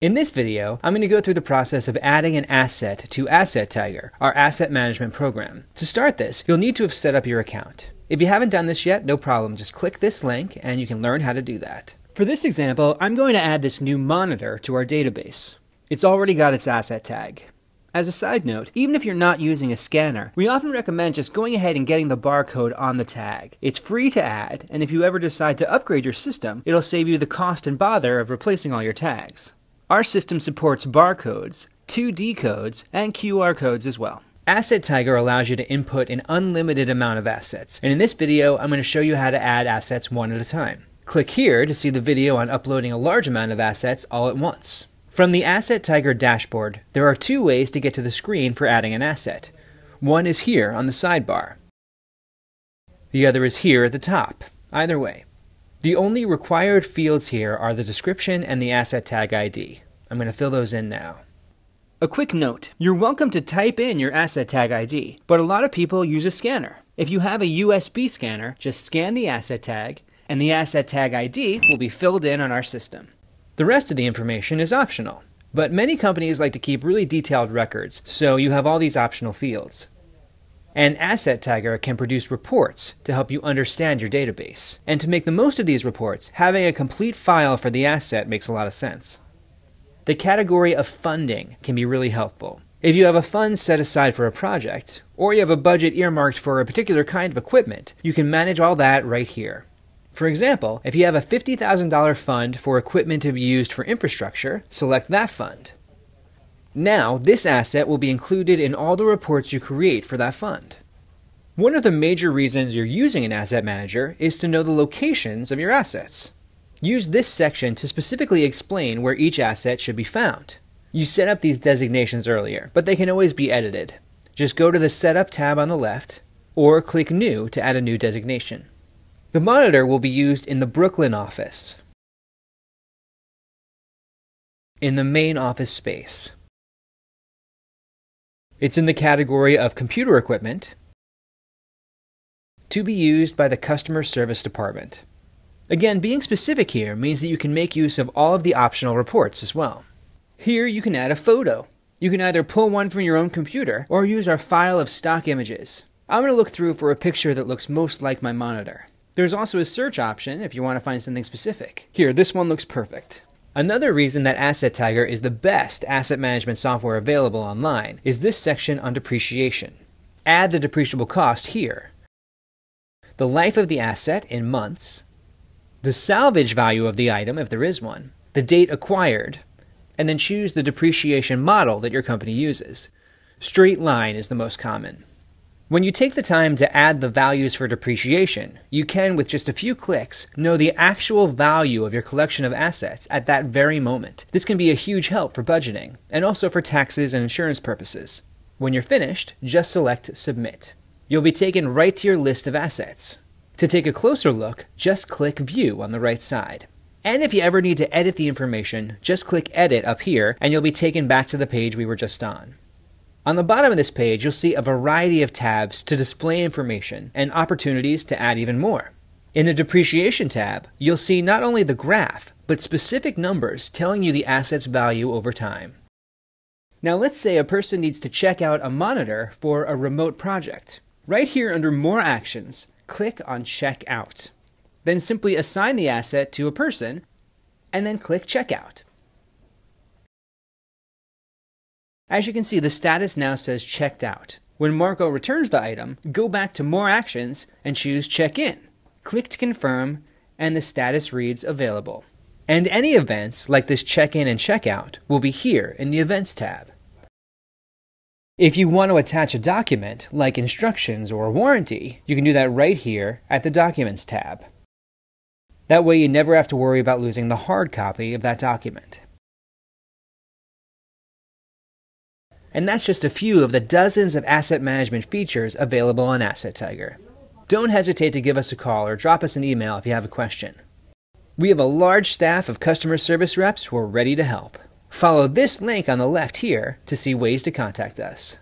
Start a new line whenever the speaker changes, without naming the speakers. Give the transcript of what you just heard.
In this video, I'm going to go through the process of adding an asset to Asset Tiger, our asset management program. To start this, you'll need to have set up your account. If you haven't done this yet, no problem, just click this link and you can learn how to do that. For this example, I'm going to add this new monitor to our database. It's already got its asset tag. As a side note, even if you're not using a scanner, we often recommend just going ahead and getting the barcode on the tag. It's free to add, and if you ever decide to upgrade your system, it'll save you the cost and bother of replacing all your tags. Our system supports barcodes, 2D codes, and QR codes as well. Asset Tiger allows you to input an unlimited amount of assets, and in this video, I'm going to show you how to add assets one at a time. Click here to see the video on uploading a large amount of assets all at once. From the Asset Tiger dashboard, there are two ways to get to the screen for adding an asset. One is here on the sidebar. The other is here at the top. Either way. The only required fields here are the description and the asset tag ID. I'm going to fill those in now. A quick note, you're welcome to type in your asset tag ID, but a lot of people use a scanner. If you have a USB scanner, just scan the asset tag, and the asset tag ID will be filled in on our system. The rest of the information is optional, but many companies like to keep really detailed records, so you have all these optional fields. An Asset Tiger can produce reports to help you understand your database. And to make the most of these reports, having a complete file for the asset makes a lot of sense. The category of funding can be really helpful. If you have a fund set aside for a project, or you have a budget earmarked for a particular kind of equipment, you can manage all that right here. For example, if you have a $50,000 fund for equipment to be used for infrastructure, select that fund. Now, this asset will be included in all the reports you create for that fund. One of the major reasons you're using an asset manager is to know the locations of your assets. Use this section to specifically explain where each asset should be found. You set up these designations earlier, but they can always be edited. Just go to the Setup tab on the left, or click New to add a new designation. The monitor will be used in the Brooklyn office, in the main office space, it's in the category of computer equipment to be used by the customer service department. Again, being specific here means that you can make use of all of the optional reports as well. Here you can add a photo. You can either pull one from your own computer or use our file of stock images. I'm going to look through for a picture that looks most like my monitor. There's also a search option if you want to find something specific. Here, this one looks perfect. Another reason that Asset Tiger is the best asset management software available online is this section on depreciation. Add the depreciable cost here. The life of the asset in months, the salvage value of the item if there is one, the date acquired, and then choose the depreciation model that your company uses. Straight line is the most common. When you take the time to add the values for depreciation, you can, with just a few clicks, know the actual value of your collection of assets at that very moment. This can be a huge help for budgeting, and also for taxes and insurance purposes. When you're finished, just select Submit. You'll be taken right to your list of assets. To take a closer look, just click View on the right side. And if you ever need to edit the information, just click Edit up here, and you'll be taken back to the page we were just on. On the bottom of this page, you'll see a variety of tabs to display information and opportunities to add even more. In the Depreciation tab, you'll see not only the graph, but specific numbers telling you the asset's value over time. Now let's say a person needs to check out a monitor for a remote project. Right here under More Actions, click on Check Out. Then simply assign the asset to a person, and then click Checkout. As you can see, the status now says checked out. When Marco returns the item, go back to More Actions and choose Check In. Click to confirm, and the status reads Available. And any events, like this check-in and check-out, will be here in the Events tab. If you want to attach a document, like instructions or warranty, you can do that right here at the Documents tab. That way you never have to worry about losing the hard copy of that document. And that's just a few of the dozens of asset management features available on Asset Tiger. Don't hesitate to give us a call or drop us an email if you have a question. We have a large staff of customer service reps who are ready to help. Follow this link on the left here to see ways to contact us.